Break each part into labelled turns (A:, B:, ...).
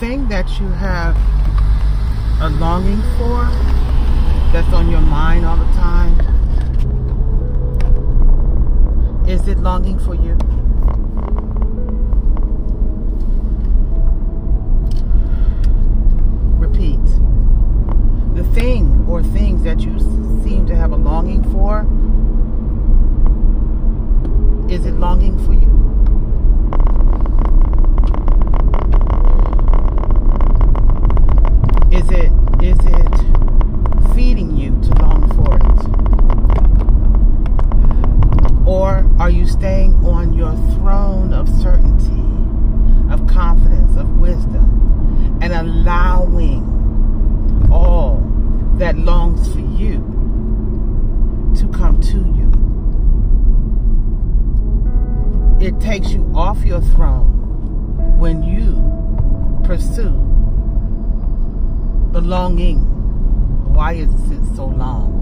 A: thing that you have a longing for, that's on your mind all the time, is it longing for you? Repeat. The thing or things that you seem to have a longing for, is it longing for you? Is it is it feeding you to long for it? Or are you staying on your throne of certainty, of confidence, of wisdom, and allowing all that longs for you to come to you? It takes you off your throne when you pursue the longing. Why is it so long?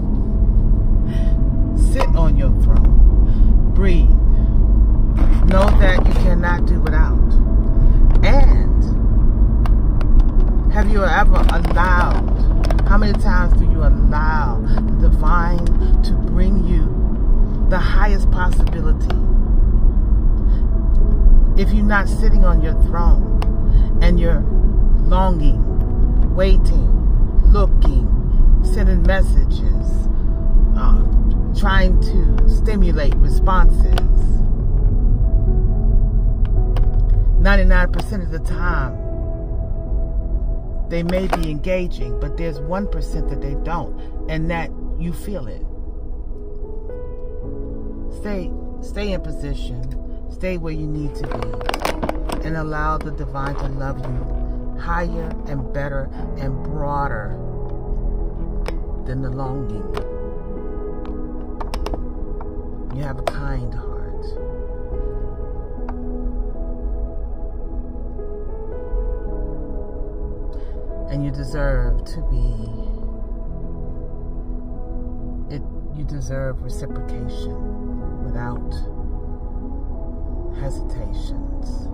A: Sit on your throne. Breathe. Know that you cannot do without. And have you ever allowed, how many times do you allow the divine to bring you the highest possibility? If you're not sitting on your throne and you're longing, waiting, looking, sending messages, uh, trying to stimulate responses. 99% of the time, they may be engaging, but there's 1% that they don't, and that you feel it. Stay, stay in position, stay where you need to be, and allow the divine to love you higher and better and broader than the longing. You have a kind heart. And you deserve to be it you deserve reciprocation without hesitations.